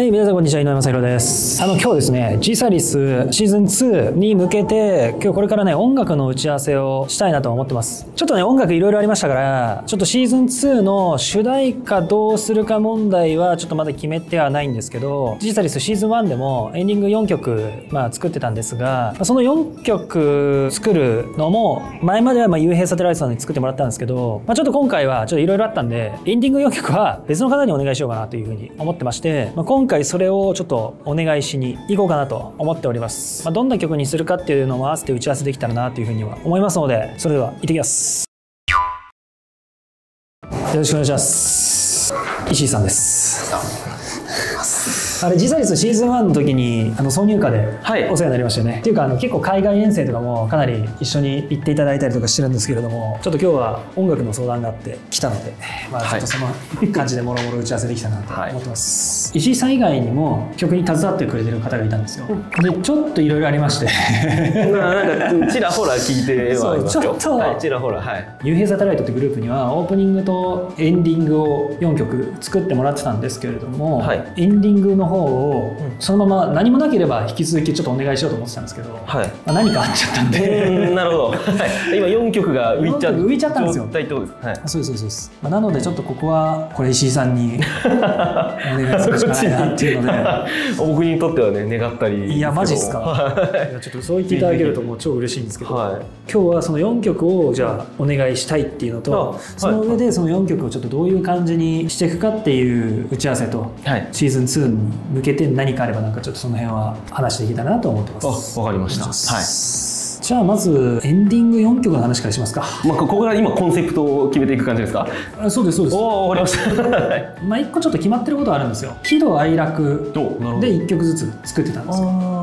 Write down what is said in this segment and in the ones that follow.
はい、皆さんこんにちは、井上正弘です。あの、今日ですね、G サリスシーズン2に向けて、今日これからね、音楽の打ち合わせをしたいなと思ってます。ちょっとね、音楽いろいろありましたから、ちょっとシーズン2の主題歌どうするか問題はちょっとまだ決めてはないんですけど、G サリスシーズン1でもエンディング4曲、まあ、作ってたんですが、その4曲作るのも、前まではまあ、幽閉サテライトさんに作ってもらったんですけど、まあ、ちょっと今回はちょっといろいろあったんで、エンディング4曲は別の方にお願いしようかなというふうに思ってまして、まあ、今回それをちょっとお願いしに行こうかなと思っております、まあ、どんな曲にするかっていうのも合わせて打ち合わせできたらなというふうには思いますのでそれでは行ってきます。よろしくお願いします。石井さんです。あれ、実際ですシーズン1の時にあの挿入歌でお世話になりましたよね。はい、っていうかあの結構海外遠征とかもかなり一緒に行っていただいたりとかしてるんですけれどもちょっと今日は音楽の相談があって来たので、まあ、ちょっとその感じでもろもろ打ち合わせできたなと思ってます。はい、石井さん以外にも曲に携わってくれてる方がいたんですよ。でちょっといろいろありまして。なんかちらほら聞いてはちょっと、はい、ちらほらはい「ユーヘイザタライト」ってグループにはオープニングとエンディングを4曲作ってもらってたんですけれども、はい、エンディングの方をそのまま何もなければ引き続きちょっとお願いしようと思ってたんですけど、はい、まあ、何かあっちゃったんで。なるほど、はい、今4曲が浮いちゃ浮いちゃったんですよ。状ことです、はい、そうですそうです、まあ、なのでちょっとここはこれ石井さんにお願いするしかないなっていうので。僕にとってはね願ったりいやマジっすか。い。やちょっとそう言っていただけるともう超嬉しいんですけど、はい、今日はその4曲をじゃあお願いしたいっていうのとその上でその4曲をちょっとどういう感じにしていくかっていう打ち合わせと、はい、シーズン2に向けて何かあればなんかちょっとその辺は話していけたらなと思ってます。わかりました。はい。じゃあまずエンディング4曲の話からしますか。まあここが今コンセプトを決めていく感じですか？あそうですそうです。おおわかりました。まあ一個ちょっと決まってることがあるんですよ。喜怒哀楽で1曲ずつ作ってたんですよ。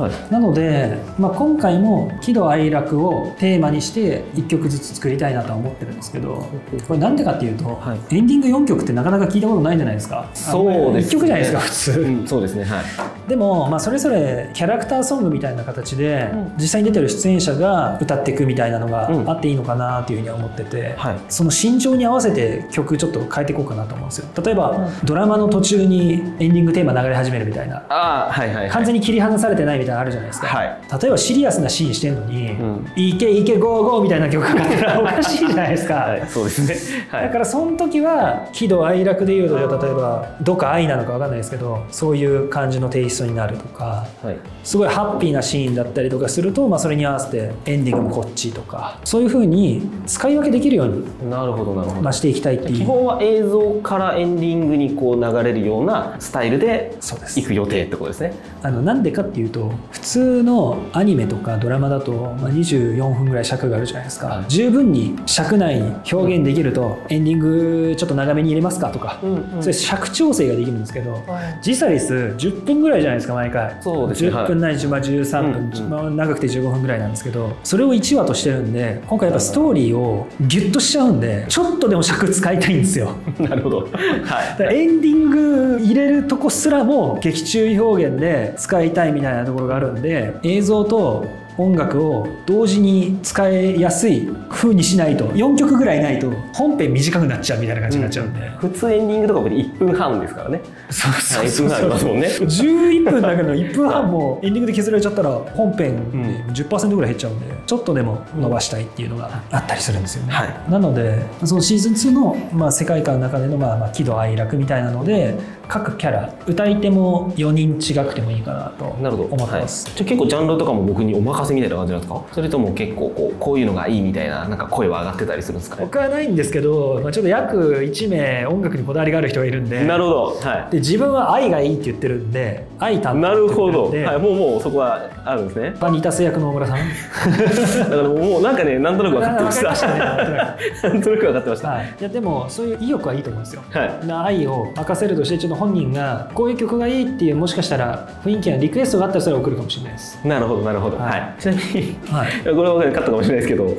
はい、なので、まあ、今回も喜怒哀楽をテーマにして1曲ずつ作りたいなとは思ってるんですけどこれなんでかっていうと、はい、エンディング4曲ってなかなか聞いたことないじゃないですか。そうです、ね、1曲じゃないですか普通、うん、そうですね。はいでも、まあ、それぞれキャラクターソングみたいな形で、実際に出てる出演者が歌っていくみたいなのがあっていいのかなっていうふうには思ってて、はい、その心情に合わせて曲ちょっと変えていこうかなと思うんですよ。例えば、ドラマの途中にエンディングテーマ流れ始めるみたいな。あ、はいはいはい、完全に切り離されてないみたいなのあるじゃないですか、はい、例えばシリアスなシーンしてんのに「うん、いけいけゴーゴー」みたいな曲かかったらおかしいじゃないですか、はい、そうですね、はい、だからその時は喜怒哀楽でいうと例えばどっか愛なのか分かんないですけどそういう感じのテイストになるとか、はい、すごいハッピーなシーンだったりとかすると、まあ、それに合わせてエンディングもこっちとかそういうふうに使い分けできるようになるほどなるほど、まあ、していきたいっていう。基本は映像からエンディングにこう流れるようなスタイルでいく予定ってことですね。あのなんでかっていうと普通のアニメとかドラマだと、まあ、24分ぐらい尺があるじゃないですか、はい、十分に尺内に表現できると、エンディングちょっと長めに入れますかとか、うんうん、それ尺調整ができるんですけど、はい、時差リス10分ぐらいじゃないですか毎回。そうです、ね、10分ないし、まあ、13分、うんうん、まあ、長くて15分ぐらいなんですけどそれを1話としてるんで今回やっぱストーリーをギュッとしちゃうんでちょっとでも尺使いたいんですよ。なるほど、はい、エンディング入れるとこすらも劇中表現で使いたいみたいなところがあるんで映像と音楽を同時に使いやすい風にしないと4曲ぐらいないと本編短くなっちゃうみたいな感じになっちゃうんで、うん、普通エンディングとか1分半ですからね。そうそうそうそう、ね、11分だけど1分半もエンディングで削られちゃったら本編で10%ぐらい減っちゃうんでちょっとでも伸ばしたいっていうのがあったりするんですよね、はい、なのでそのシーズン2の、まあ、世界観の中での、まあ、まあ喜怒哀楽みたいなので各キャラ歌い手も4人違くてもいいかなと思ってます、はい、じゃ結構ジャンルとかも僕にお任せみたいな感じなんですか？それとも結構こうこういうのがいいみたいななんか声は上がってたりするんですか、ね、僕はないんですけど、まあ、ちょっと約1名音楽にこだわりがある人がいるんでなるほど、はい、で自分は愛がいいって言ってるんで愛担当なるほど、はい、もうもうそこはあるんですね。バニタス役の小村さん？だからもうなんかねなんとなく分かってました。なんとなく分かってました、はい、いやでもそういう意欲はいいと思うんですよ、はい、愛を任せるとしてちょっと本人がこういう曲がいいっていうもしかしたら雰囲気やリクエストがあったらそれを送るかもしれないです。なるほどなるほど、はい、ちなみに、はい、これは分かったかもしれないですけど、はい、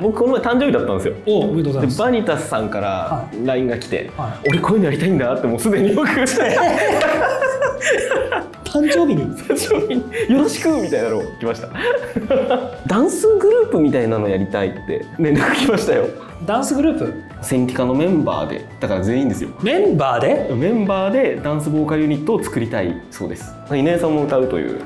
僕この前誕生日だったんですよ。おおめでとうございます。バニタスさんから LINE が来て、はい、俺こういうのやりたいんだってもうすでに僕誕生日に？よろしくみたいなの来ました。ダンスグループみたいなのやりたいって連絡来ましたよ。ダンスグループ？戦ティカのメンバーでだから全員ですよ。メンバーで？メンバーでダンスボーカルユニットを作りたいそうです。稲井さんも歌うという。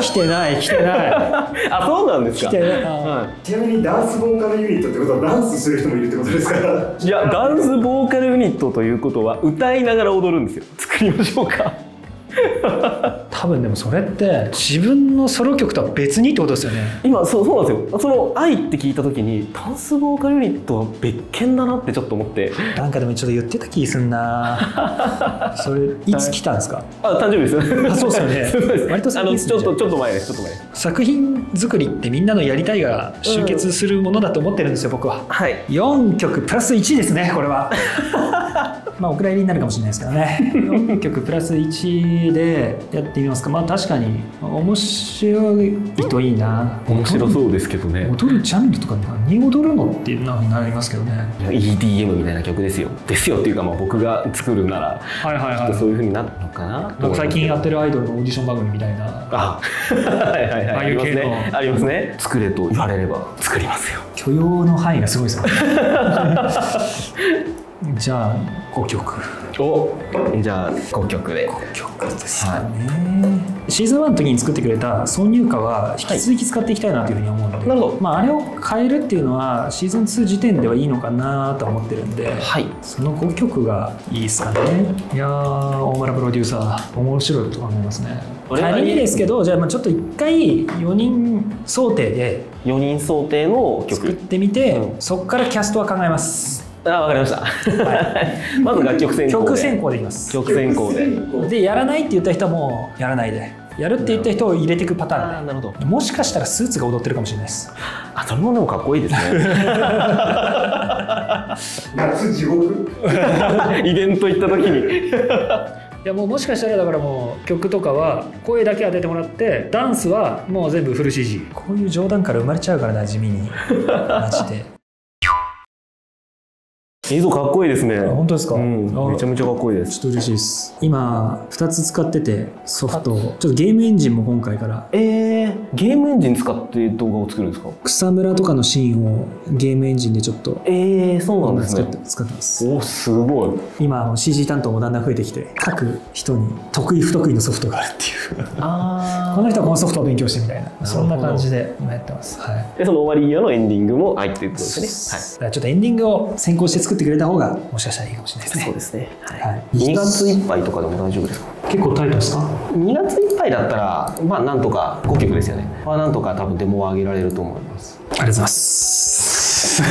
来てない来てない。あそうなんですか？来てない。あはちなみにダンスボーカルユニットってことはダンスする人もいるってことですか？らい、いやダンスボーカルユニットということは歌いながら踊るんですよ。作りましょうか多分でもそれって自分のソロ曲とは別にってことですよね。今そうそうなんですよ。その「愛」って聞いた時にダンスボーカルユニットは別件だなってちょっと思って。なんかでもちょっと言ってた気すんな。それいつ来たんですか？あ誕生日です。あそうですよね。そうです。割と最あの近ちょっとちょっと前です。ちょっと前作品作りってみんなのやりたいが集結するものだと思ってるんですよ僕は。はい。4曲プラス1ですねこれは まあお蔵入りになるかもしれないですけどね。4曲プラス1でやってみますか。まあ確かに面白いといいな。面白そうですけどね。踊るジャンルとか何踊るのっていうのになりますけどね。EDM みたいな曲ですよ。ですよっていうかまあ僕が作るならはいはいきっとそういう風になるのかな。なんか最近やってるアイドルのオーディション番組みたいな。あ。はいはいはい。ああいう系の。りますね。ありますね。作れと言われれば作りますよ。許容の範囲がすごいですよね じゃあ5曲。お。じゃあ5曲で。5曲ですよね、シーズン1の時に作ってくれた挿入歌は引き続き使っていきたいなというふうに思うので、なるほど。まあ、あれを変えるっていうのはシーズン2時点ではいいのかなとは思ってるんで、はい。その5曲がいいですかね。いやー大村プロデューサー面白いと思いますね。仮にですけどじゃあまあちょっと一回4人想定で4人想定の作っ曲てみて、うん。そこからキャストは考えますあわかりました、まず楽曲選考で。曲選考でいきます。曲選考で。で。やらないって言った人はもうやらないで。やるって言った人を入れていくパタあーンーなるほど。でもしかしたらスーツが踊ってるかもしれないです。あそれもでもかっこいいですね。夏地獄？イベント行った時に。いやもうもしかしたらだからもう曲とかは声だけ当ててもらってダンスはもう全部フル CG こういう冗談から生まれちゃうからな地味に。マジで映像かっこいいですね。あ本当ですか？うん、あめちゃめちゃかっこいいです。ちょっと嬉しいです。今2つ使っててソフトを。ちょっとゲームエンジンも今回から。えー、ゲームエンジン使って動画を作るんですか？草むらとかのシーンをゲームエンジンでちょっとえー、そうなんですね。使ってます。おすごい。今 CG 担当もだんだん増えてきて各人に得意不得意のソフトがあるっていう。あ この人はこのソフトを勉強してみたいな。そんな感じで今やってます。はい。でその終わり際のエンディングも入ってるってことですね。だからちょっとエンディングを先行して作ってくれた方がもしかしたらいいかもしれないですね。そうですね、はい。はい。2月いっぱいとかでも大丈夫ですか？結構タイトですか？2月いっぱいだったらまあなんとか5曲ですよね。まあなんとか多分デモを上げられると思います。ありがとうございます